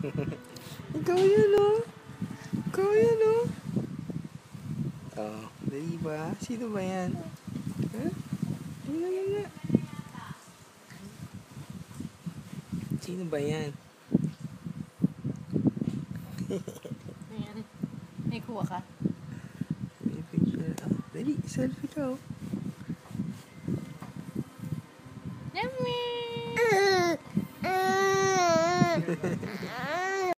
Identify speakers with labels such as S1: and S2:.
S1: Ikaw yun, oh. Ikaw yun, ah. oh. Oh, dali ba? Sino ba yan? Ha? Huh? Ano yan nga? Sino ba yan?
S2: Ayan. May kuha ka?
S1: May picture. Oh, dali, selfie ka, oh. Yummy!